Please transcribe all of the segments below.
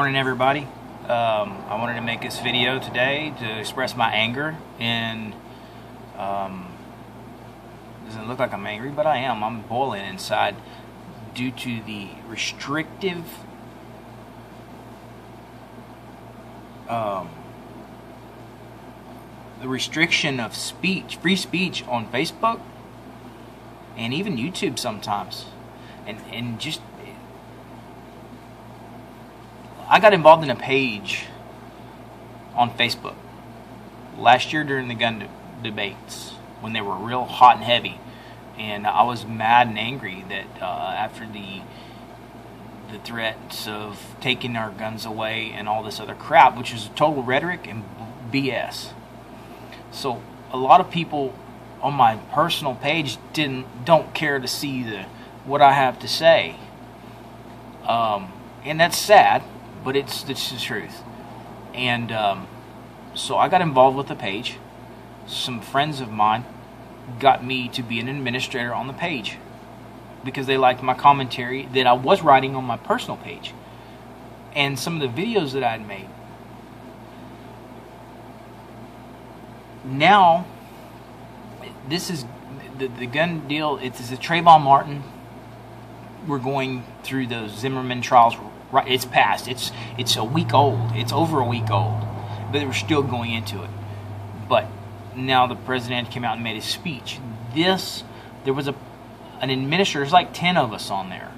Morning everybody. Um, I wanted to make this video today to express my anger and um, doesn't look like I'm angry, but I am. I'm boiling inside due to the restrictive um, the restriction of speech, free speech on Facebook and even YouTube sometimes, and and just I got involved in a page on Facebook last year during the gun de- debates when they were real hot and heavy, and I was mad and angry that uh, after the the threats of taking our guns away and all this other crap, which is total rhetoric and BS. So a lot of people on my personal page didn't don't care to see the what I have to say, um, and that's sad but it's it's the truth. And um, so I got involved with the page. Some friends of mine got me to be an administrator on the page because they liked my commentary that I was writing on my personal page and some of the videos that I had made. Now, this is the, the gun deal. It's a Trayvon Martin. We're going through those Zimmerman trials Right, it's past. It's it's a week old. It's over a week old, but we're still going into it. But now the president came out and made his speech. This there was a an administrator. There's like ten of us on there,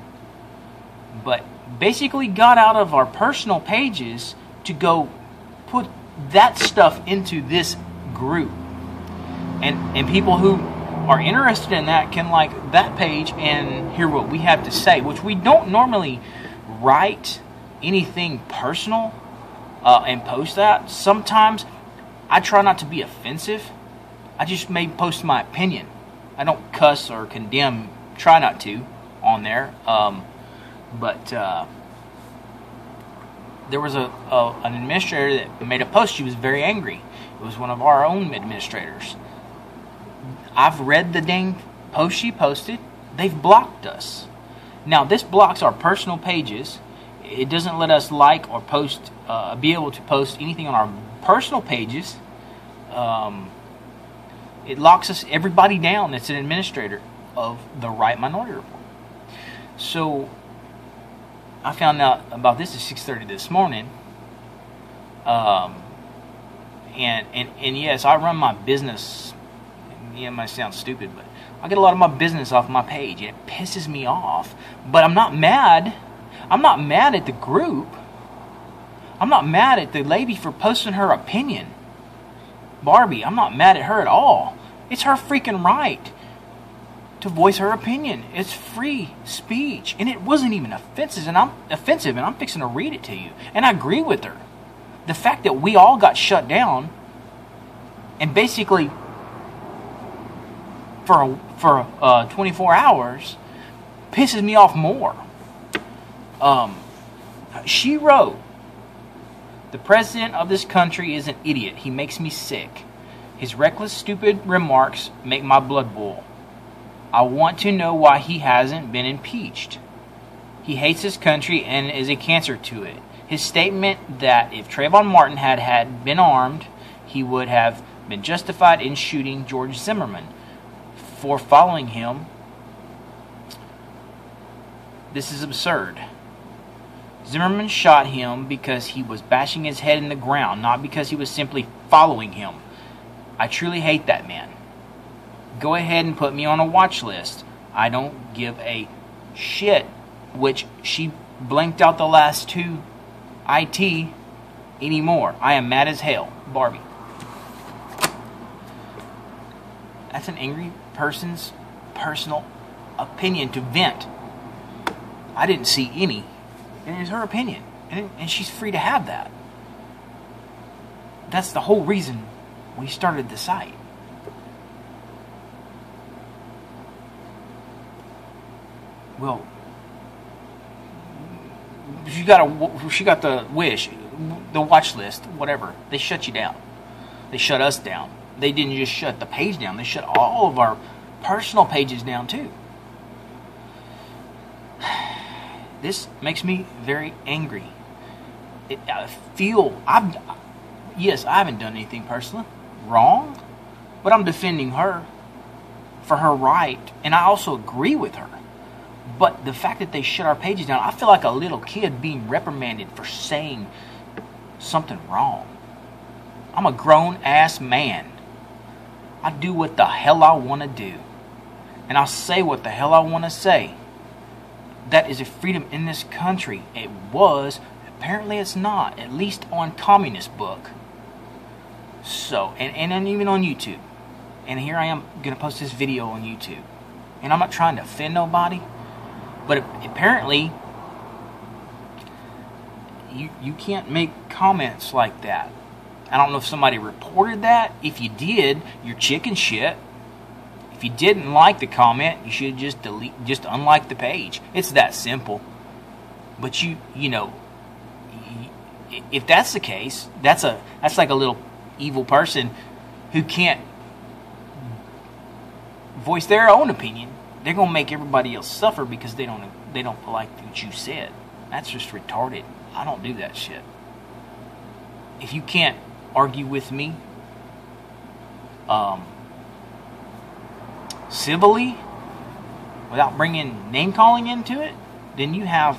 but basically got out of our personal pages to go put that stuff into this group, and and people who are interested in that can like that page and hear what we have to say, which we don't normally write anything personal uh, and post that, sometimes I try not to be offensive. I just may post my opinion. I don't cuss or condemn, try not to on there. Um, but uh, there was a, a, an administrator that made a post. She was very angry. It was one of our own administrators. I've read the dang post she posted. They've blocked us. Now, this blocks our personal pages. It doesn't let us like or post, uh, be able to post anything on our personal pages. Um, it locks us, everybody down that's an administrator of the Right Minority Report. So, I found out about this at 6.30 this morning. Um, and, and, and yes, I run my business. Yeah, it might sound stupid, but I get a lot of my business off my page, and it pisses me off. But I'm not mad. I'm not mad at the group. I'm not mad at the lady for posting her opinion. Barbie, I'm not mad at her at all. It's her freaking right to voice her opinion. It's free speech, and it wasn't even offensive. And I'm offensive, and I'm fixing to read it to you. And I agree with her. The fact that we all got shut down, and basically for a, for uh, 24 hours pisses me off more. Um, she wrote, "The president of this country is an idiot. He makes me sick. His reckless, stupid remarks make my blood boil. I want to know why he hasn't been impeached. He hates his country and is a cancer to it. His statement that if Trayvon Martin had had been armed, he would have been justified in shooting George Zimmerman." For following him. This is absurd. Zimmerman shot him because he was bashing his head in the ground, not because he was simply following him. I truly hate that man. Go ahead and put me on a watch list. I don't give a shit, which she blanked out the last two IT anymore. I am mad as hell. Barbie. That's an angry person's personal opinion to vent. I didn't see any, and it's her opinion, and, and she's free to have that. That's the whole reason we started the site. Well, she got a she got the wish, the watch list, whatever. They shut you down. They shut us down they didn't just shut the page down, they shut all of our personal pages down too. This makes me very angry. it, I feel I've yes, I haven't done anything personally wrong, but I'm defending her for her right, and I also agree with her. But the fact that they shut our pages down, I feel like a little kid being reprimanded for saying something wrong. I'm a grown ass man. I do what the hell I want to do. And I'll say what the hell I want to say. That is a freedom in this country. It was. Apparently it's not. At least on communist book. So, and, and even on YouTube. And here I am going to post this video on YouTube. And I'm not trying to offend nobody. But apparently, you, you can't make comments like that. I don't know if somebody reported that. If you did, you're chicken shit. If you didn't like the comment, you should just delete, just unlike the page. It's that simple. But you, you know, if that's the case, that's a that's like a little evil person who can't voice their own opinion. They're gonna make everybody else suffer because they don't they don't like what you said. That's just retarded. I don't do that shit. If you can't argue with me um, civilly without bringing name calling into it, then you have.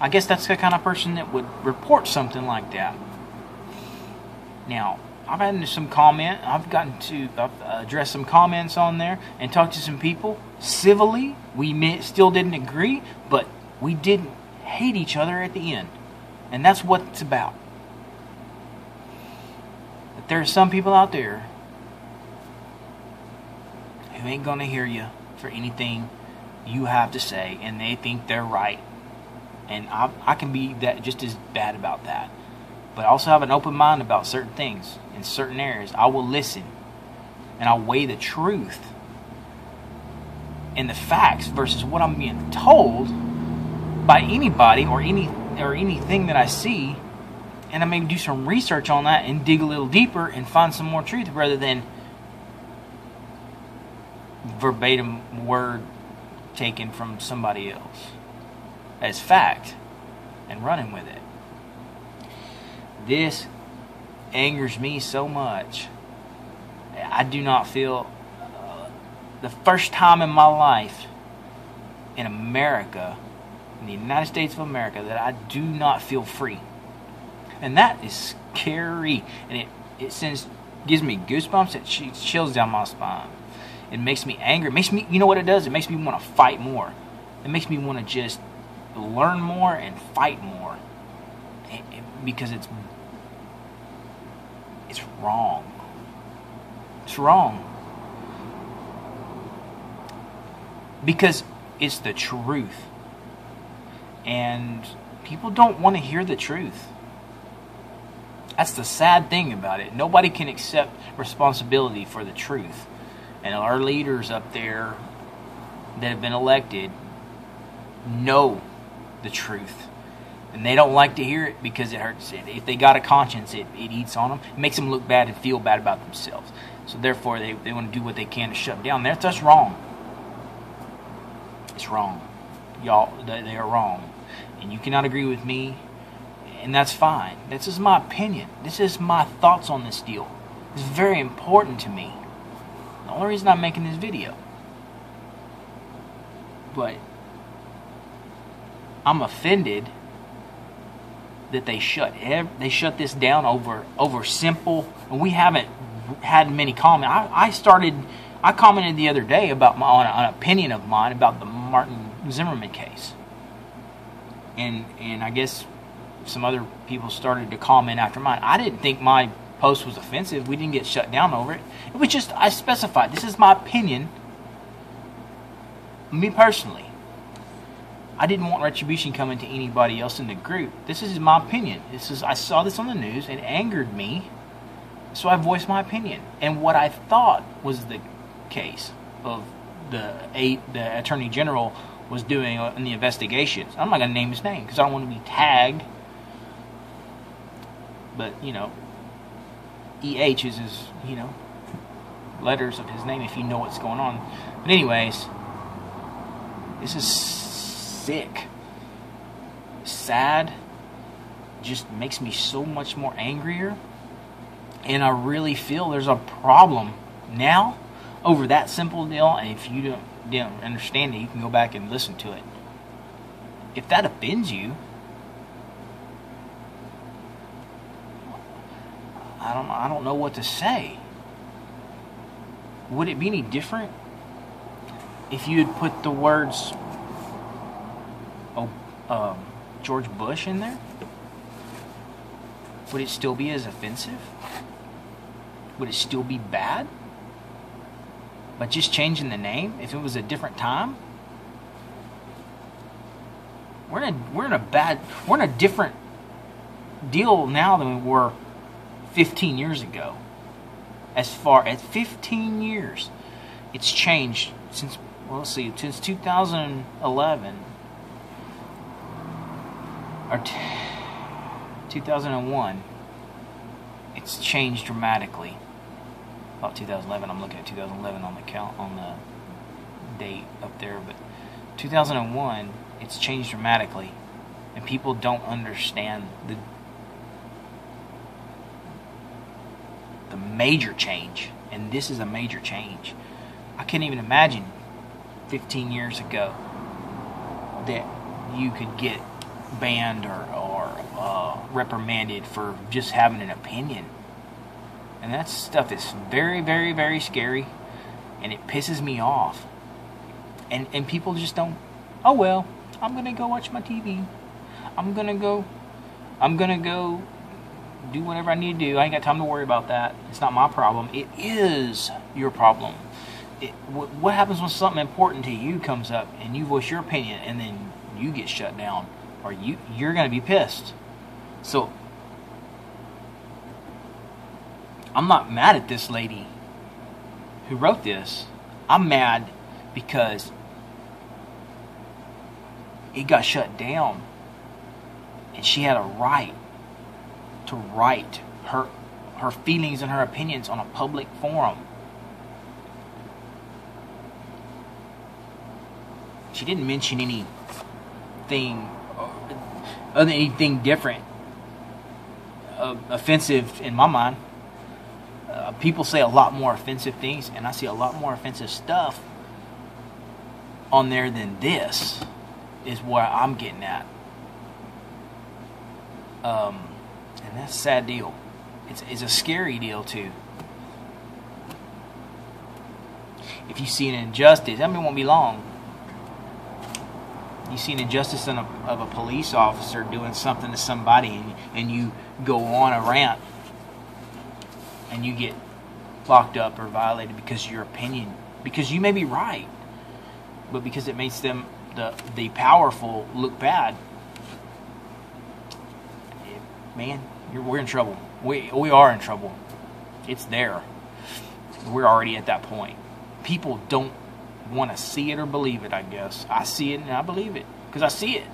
I guess that's the kind of person that would report something like that. Now, I've had some comment. I've gotten to I've address some comments on there and talk to some people civilly. We may, still didn't agree, but we didn't hate each other at the end, and that's what it's about there are some people out there who ain't going to hear you for anything you have to say, and they think they're right. And I, I can be that just as bad about that. But I also have an open mind about certain things in certain areas. I will listen and I'll weigh the truth and the facts versus what I'm being told by anybody or any or anything that I see and I maybe do some research on that and dig a little deeper and find some more truth rather than verbatim word taken from somebody else as fact and running with it. This angers me so much. I do not feel uh, the first time in my life in America, in the United States of America, that I do not feel free and that is scary. And it it sends gives me goosebumps. It chills down my spine. It makes me angry. It makes me you know what it does. It makes me want to fight more. It makes me want to just learn more and fight more it, it, because it's it's wrong. It's wrong. Because it's the truth. And people don't want to hear the truth. That's the sad thing about it. Nobody can accept responsibility for the truth. And our leaders up there that have been elected know the truth. And they don't like to hear it because it hurts. If they got a conscience, it, it eats on them. It makes them look bad and feel bad about themselves. So therefore, they, they want to do what they can to shut down. That's, that's wrong. It's wrong. Y'all, they, they are wrong. And you cannot agree with me and that's fine. This is my opinion. This is my thoughts on this deal. It's very important to me. The only reason I'm making this video. But I'm offended that they shut they shut this down over over simple and we haven't had many comments. I, I started I commented the other day about my on an opinion of mine about the Martin Zimmerman case. And and I guess some other people started to comment after mine. I didn't think my post was offensive. We didn't get shut down over it. It was just I specified this is my opinion. Me personally, I didn't want retribution coming to anybody else in the group. This is my opinion. This is I saw this on the news. It angered me, so I voiced my opinion and what I thought was the case of the eight the attorney general was doing uh, in the investigations. I'm not going to name his name because I don't want to be tagged but you know, EH is his, you know, letters of his name if you know what's going on. But anyways, this is sick, sad, just makes me so much more angrier. And I really feel there's a problem now over that simple deal. And if you don't, don't understand it, you can go back and listen to it. If that offends you, I don't I don't know what to say. Would it be any different if you had put the words oh, um, George Bush in there? Would it still be as offensive? Would it still be bad? But just changing the name, if it was a different time, we're in a we're in a bad we're in a different deal now than we were 15 years ago. As far as 15 years, it's changed since well, let's see, since 2011 or t- 2001. It's changed dramatically. About 2011, I'm looking at 2011 on the count on the date up there, but 2001, it's changed dramatically, and people don't understand the the major change, and this is a major change. I can't even imagine 15 years ago that you could get banned or, or uh, reprimanded for just having an opinion. And that stuff is very, very, very scary, and it pisses me off. And and people just don't. Oh well, I'm gonna go watch my TV. I'm gonna go. I'm gonna go do whatever I need to do. I ain't got time to worry about that. It's not my problem. It is your problem. It, what happens when something important to you comes up and you voice your opinion and then you get shut down or you you're going to be pissed. So I'm not mad at this lady who wrote this. I'm mad because it got shut down and she had a right to write her her feelings and her opinions on a public forum. She didn't mention anything other anything different uh, offensive in my mind. Uh, people say a lot more offensive things, and I see a lot more offensive stuff on there than this. Is where I'm getting at. Um, and that's a sad deal. It's, it's a scary deal, too. If you see an injustice, I mean, it won't be long. You see an injustice a, of a police officer doing something to somebody, and, and you go on a rant, and you get locked up or violated because of your opinion, because you may be right, but because it makes them the the powerful look bad. Man, we're in trouble. We, we are in trouble. It's there. We're already at that point. People don't want to see it or believe it, I guess. I see it and I believe it because I see it.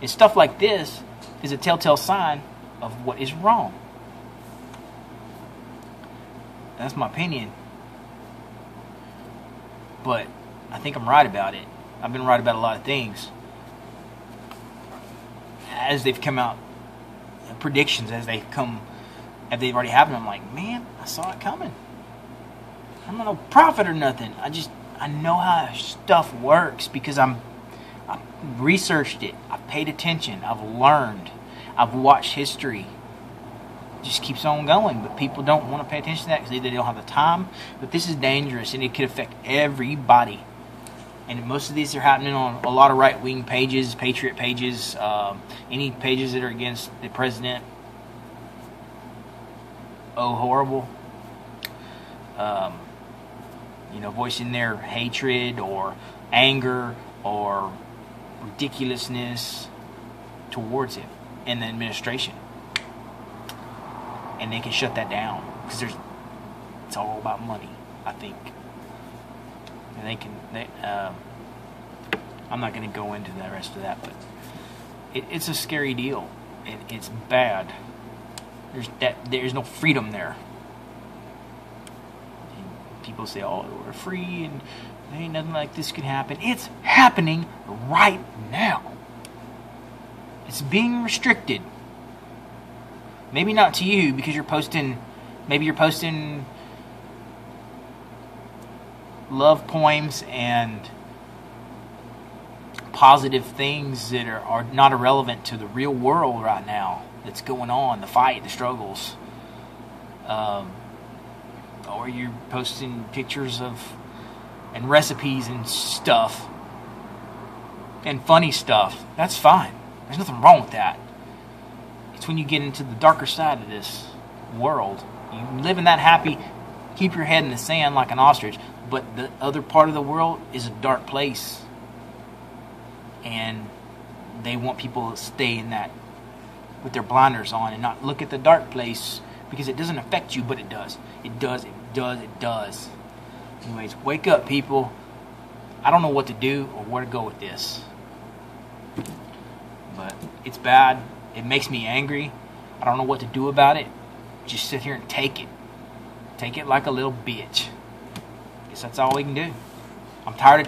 And stuff like this is a telltale sign of what is wrong. That's my opinion. But I think I'm right about it. I've been right about a lot of things. As they've come out predictions as they come, if they've already happened. I'm like, man, I saw it coming. I'm not no prophet or nothing. I just I know how stuff works because I'm I researched it. I've paid attention. I've learned. I've watched history. It just keeps on going, but people don't want to pay attention to that because either they don't have the time. But this is dangerous and it could affect everybody and most of these are happening on a lot of right wing pages, patriot pages, um, any pages that are against the president. Oh, horrible. Um, you know, voicing their hatred or anger or ridiculousness towards him and the administration. And they can shut that down because there's it's all about money, I think and they can. They, um, I'm not going to go into the rest of that, but it, it's a scary deal. It, it's bad. There's that. There's no freedom there. And people say, "Oh, we're free," and there ain't nothing like this could happen. It's happening right now. It's being restricted Maybe not to you because you're posting. Maybe you're posting love poems and positive things that are, are not irrelevant to the real world right now that's going on the fight the struggles. Um, or you're posting pictures of and recipes and stuff and funny stuff. That's fine. There's nothing wrong with that. It's when you get into the darker side of this world. You live in that happy keep your head in the sand like an ostrich but the other part of the world is a dark place. And they want people to stay in that with their blinders on and not look at the dark place because it doesn't affect you but it does. It does it does it does. Anyways wake up people. I don't know what to do or where to go with this. But it's bad. It makes me angry. I don't know what to do about it. Just sit here and take it. Take it like a little bitch guess that's all we can do. I'm tired of